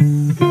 Mm-hmm.